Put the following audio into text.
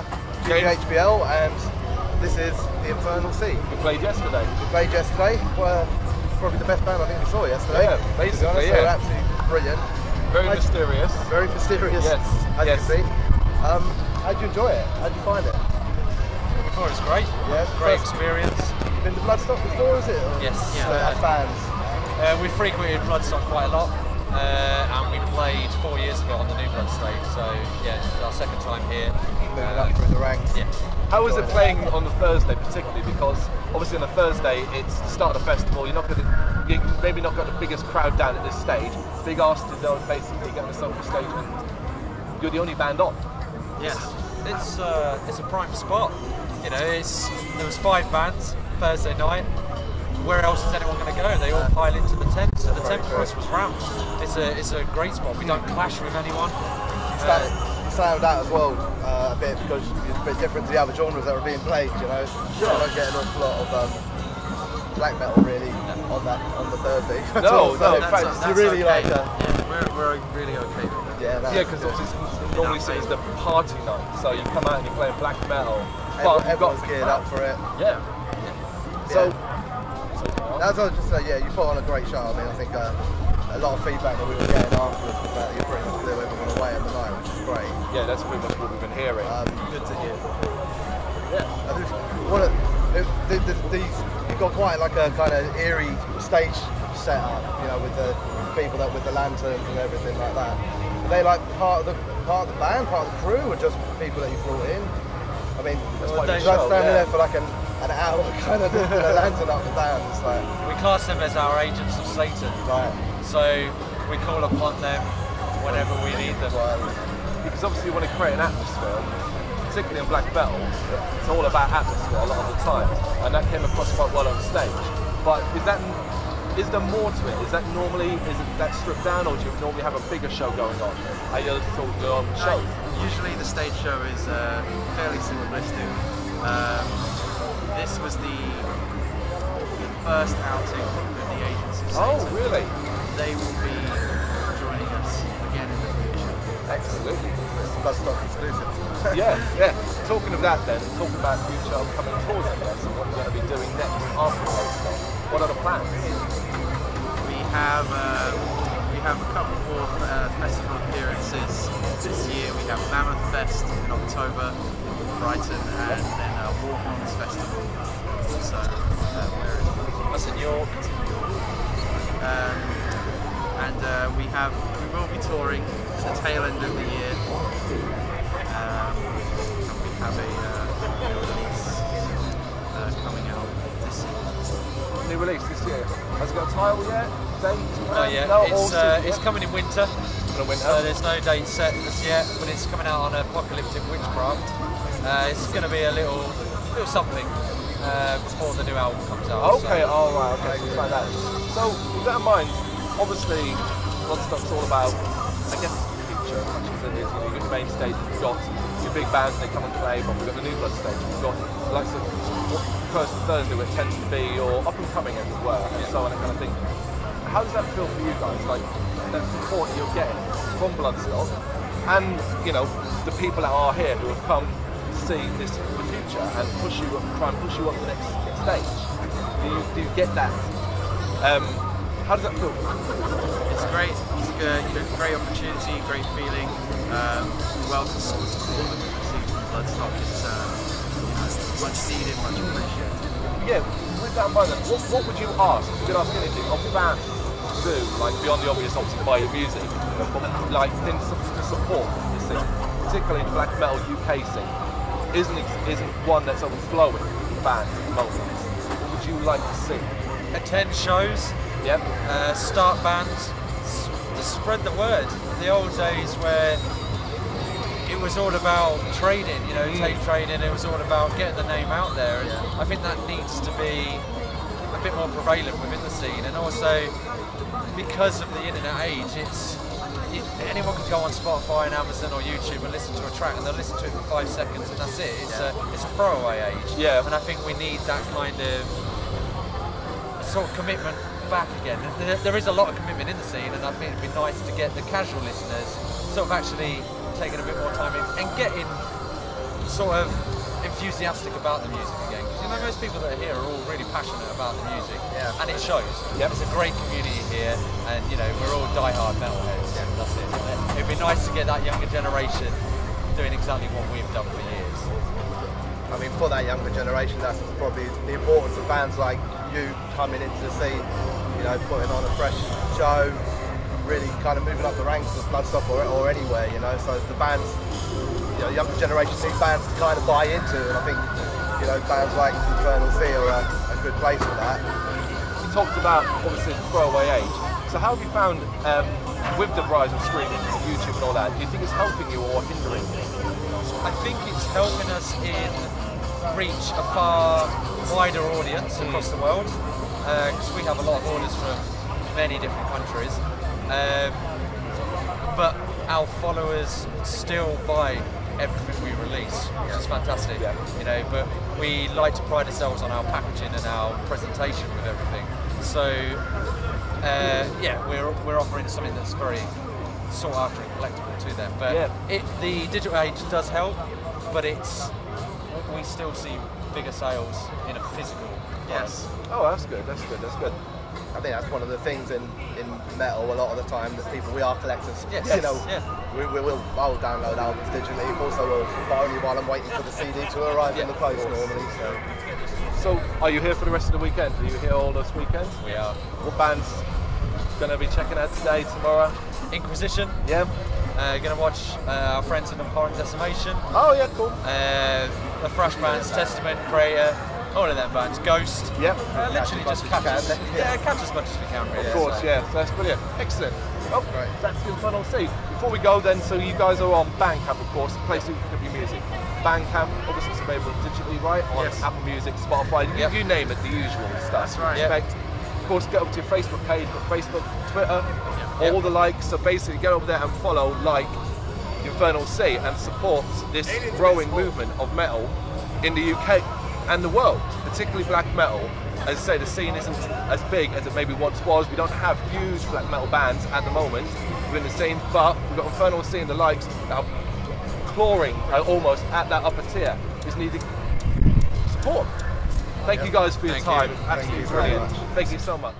GBHBL, and this is the Infernal Sea. We played yesterday. We played yesterday. We're probably the best band I think we saw yesterday. Yeah, basically, honest, yeah. absolutely brilliant. Very How'd you- mysterious. Very mysterious, Yes, as yes. you can see. Um, how'd you enjoy it? How'd you find it? Before it was great. Yeah, Great first- experience. Been to Bloodstock before, is it? Or Yes. just, Yeah. uh, fans. Uh, we frequented Bloodstock quite a lot, uh, and we played four years ago on the New Blood stage. So yeah, it's our second time here. Moving Uh, up through the ranks. yeah. How was it playing on the Thursday, particularly because obviously on a Thursday it's the start of the festival. You're not going to, you maybe not got the biggest crowd down at this stage. Big ask to go and basically get on the Sophie stage, and you're the only band on. Yes, it's uh, it's a prime spot. You know, it's there was five bands Thursday night. Where else is anyone going to go? They all pile into the tent, so the tent for us was rammed. It's a it's a great spot. We don't clash with anyone. Stand, you out as well uh, a bit because you're a bit different to the other genres that are being played. You know, you don't get an awful lot of um, black metal really on that on the Thursday. No, so no, in it's fact, it's that's really okay. like a, Yeah, we're, we're really okay with it. yeah, no, Yeah, because it's normally seen as the party night, so you come out and you're playing black metal. everyone, But you've got everyone's geared up for it. Yeah. So that's what I was just saying. Yeah, you put on a great show. I mean, I think uh, a lot of feedback that we were getting afterwards was that you pretty much blew everyone away at the night, which is great. Yeah, that's pretty much what we've been hearing. Um, Good to hear. Yeah. I think One of the, the, the, these, you've got quite like a kind of eerie stage setup, you know, with the people that with the lanterns and everything like that. Are they like part of the part of the band, part of the crew, or just people that you brought in? I mean, That's well, a just standing yeah. there for like an, an hour, kind of lifting a lantern up and down. It's like, we class them as our agents of Satan. right, So we call upon them whenever we need them. because obviously you want to create an atmosphere, particularly in black metal, it's all about atmosphere a lot of the time, and that came across quite well on stage. But is that is there more to it? Is that normally is it that stripped down, or do you normally have a bigger show going on at your sort of your shows? Uh, usually the stage show is uh, fairly simplistic. Um, this was the first outing of the agency. Oh, Satan. really? They will be joining us again in the future. Absolutely. Bloodstock exclusive. yeah, yeah. Talking of that, then, talking about future upcoming tours, I guess, and what you're going to be doing next after Bloodstock. What are the plans? We have um, we have a couple more uh, festival appearances this year. We have Mammoth Fest in October in Brighton, and then uh, Warhorns Festival also uh, where is it? That's in York. Um, and uh, we have we will be touring at the tail end of the year. Um, and we have a uh, release uh, coming out this year. New release this year. Has it got a title yet? Date? Oh yeah, No, it's uh, it's coming in winter. In winter. So there's no date set as yet, but it's coming out on Apocalyptic Witchcraft. Uh, it's going to be a little little something uh, before the new album comes out. Okay, so- all right, okay, so like that. So, with that in mind, obviously, Bloodstock's all about, I guess, the future as much as it is. You know, you've got your main stage, you've got your big bands, they come and play, but we've got the new Blood stage, we've got the likes of Curse and Thursday, which tends to be your up and coming, as it were, and so on, that kind of thing. How does that feel for you guys? Like, that support you're getting from Bloodstock, and, you know, the people that are here who have come to see this the future and push you up, try and push you up the next stage. Do you, do you get that? Um, how does that feel? It's great. It's a good, you know, great opportunity, great feeling. Um, we welcome all the support that we've received from Bloodstock. It's, uh, you know, it's much needed, much appreciated. Yeah, with that in mind, what, what would you ask, if you could ask anything, of fans to do, like beyond the obvious, obviously, buy your music, but like in su- to support the scene, particularly the black metal UK scene, isn't isn't one that's overflowing with bands moment. What would you like to see? attend shows, Yep. uh, start bands, just spread the word. The old days where it was all about trading, you know, tape trading. It was all about getting the name out there, and I think that needs to be a bit more prevalent within the scene. And also, because of the internet age, it's it, anyone can go on Spotify and Amazon or YouTube and listen to a track, and they'll listen to it for five seconds, and that's it. It's a it's a throwaway age. Yeah. And I think we need that kind of sort of commitment back again. There, there is a lot of commitment in the scene, and I think it'd be nice to get the casual listeners sort of actually taking a bit more time in and getting sort of enthusiastic about the music again. 'Cause, you know, most people that are here are all really passionate about the music, Yeah. and it shows. Yep. It's a great community here, and you know, we're all die-hard metalheads. That's it. It'd be nice to get that younger generation doing exactly what we've done for years. I mean, for that younger generation, that's probably the importance of bands like you coming into the scene, you know, putting on a fresh show, really kind of moving up the ranks of Bloodstock or, or anywhere, you know. So the bands, you know, younger generation need bands to kind of buy into, and I think, you know, bands like Infernal Sea are a, a good place for that. You talked about obviously the throwaway age. So how have you found um, with the rise of streaming, YouTube and all that? Do you think it's helping you or hindering you? I think it's helping us in reach a far wider audience across the world because we have a lot of orders from many different countries. Um, but our followers still buy everything we release, which is fantastic. Yeah. You know, but we like to pride ourselves on our packaging and our presentation with everything. So uh, yeah, we're, we're offering something that's very sought after and collectible to them. But Yeah. it, the digital age does help, but it's we still see bigger sales in a physical. Yes. Oh, that's good. That's good. That's good. I think that's one of the things in, in metal a lot of the time that people, we are collectors. Yes, you know, yeah. we, we will, I'll download albums digitally, also will, but only while I'm waiting for the CD to arrive in the post normally. So. So, are you here for the rest of the weekend? Are you here all this weekend? We are What bands gonna be checking out today, tomorrow? Inquisition. Yeah. Uh, gonna watch uh, our friends in Abhorrent Decimation. Oh yeah, cool. Uh, the Thrash bands, Testament, Kreator, all of them bands. Ghost. Yep. Uh, literally just catch as. Yeah, catch as much as we can. Really. Of course, so. yeah. That's brilliant. Excellent. Well, Right. that's fun on see. Before we go then, so you guys are on Bandcamp, of course, the place you can your music. Bandcamp, obviously it's available digitally, right? On Yes. Apple Music, Spotify, you- you, name it, the usual stuff. That's right. Yep. Of course, get over to your Facebook page, got Facebook, Twitter, Yep. all the likes. So basically, get over there and follow, like Infernal Sea, and support this growing movement of metal in the UK and the world, particularly black metal. As I say, the scene isn't as big as it maybe once was. We don't have huge black metal bands at the moment within the scene, but we've got Infernal Sea and the likes that are clawing uh, almost at that upper tier. Is needing support. Thank you guys for your Thank you. time. Thank you brilliant. Thank you so much.